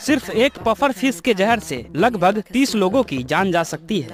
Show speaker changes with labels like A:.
A: सिर्फ़ एक puffer fish के जहर से लगभग 30 लोगों की जान जा सकती है।